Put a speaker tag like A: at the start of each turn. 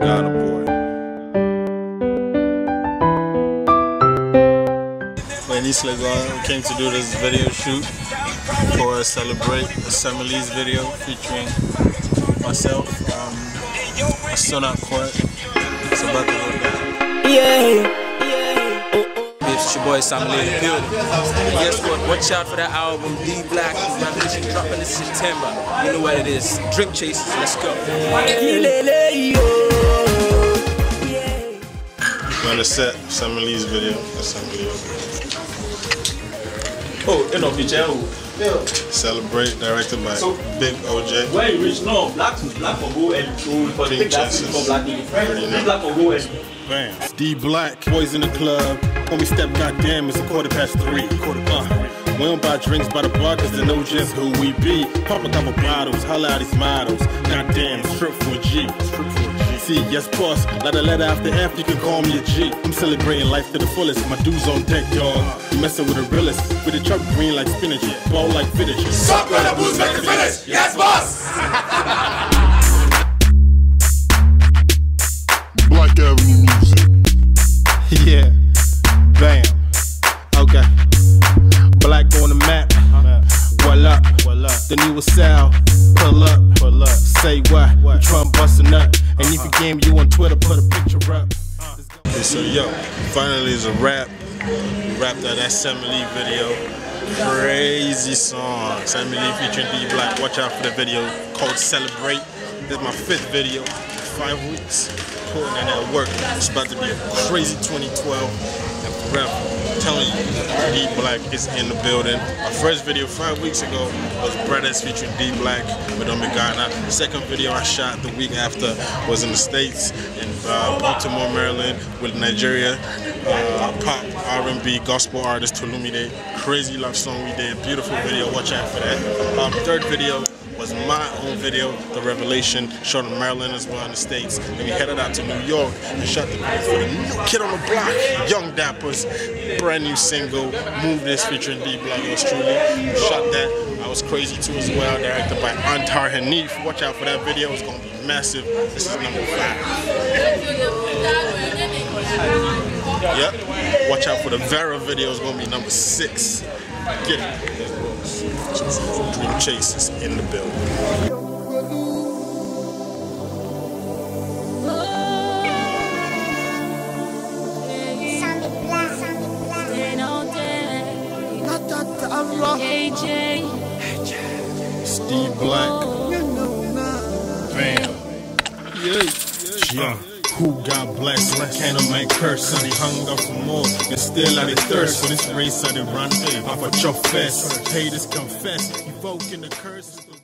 A: Ghana boy. When East Legon came to do this video shoot for Celebrate Sammy Lee's video featuring myself, um, still not quite. It's about to go down.
B: Yeah.
C: It's your boy Sam Lee Building. Guess what? Watch out for that album D Black is dropping in September. You know what it is. Dream Chasers, let's go.
A: We're on oh, the set, Sammy Lee's video. Sammy Lee.
D: Oh, you know, Pichel.
A: Celebrate, directed by
D: So-
A: Big OJ.
D: When you reach no, black to black for go and so for
A: Pink
D: take that for black to
A: Already
D: black for go and
A: Bam.
E: D Black, boys in the club. When we step, goddamn, it's a quarter past three. Quarter past three. We don't buy drinks by the bar, cause they know just who we be. Pop a couple bottles, holla out these models. Goddamn, strip for a G. Strip for a G. See, yes, boss. Let a letter after F, you can call me a G. I'm celebrating life to the fullest. My dudes on deck, dog. You messing with a realist. With a truck green like spinach. Ball like finish.
F: Suck on the boots, make it finish. Yes, boss.
G: Black Avenue Muzik.
E: Yeah. Bam. Okay. Black on the map. Well up. The new Sal. Pull up. Pull up. Say what? what? Trump busting up. And if you uh-huh. game you on Twitter, put a picture up. Uh-huh.
A: Okay, so yo, finally it's a wrap. Wrapped that Sammy Lee video. Crazy song. Sammy Lee featuring D Black. Watch out for the video called Celebrate. This is my fifth video. Five weeks. Putting in that work. It's about to be a crazy 2012 and forever. I'm telling you, D Black is in the building. My first video five weeks ago was Brothers featuring D Black with Omegana. The second video I shot the week after was in the States in uh, Baltimore, Maryland with Nigeria uh, pop R&B gospel artist Tolumide. Crazy love song we did. Beautiful video. Watch out for that. Um, third video was my own video, The Revelation, shot in Maryland as well in the States. Then we headed out to New York and shot the for the new kid on the block, Young Dappers, brand new single, Move This featuring D Black, yours truly. Shot that. I was crazy too as well, directed by Antar Hanif. Watch out for that video, it's gonna be massive. This is number five. Yep. Watch out for the Vera video, it's gonna be number six. Get it. Dream Chasers in the building. Steve Black. Bam. Yeah. Who got blessed? Can't a man curse and they hunger for more and still out of thirst for this race I did run off a your fest. Haters confess, evoking the curse.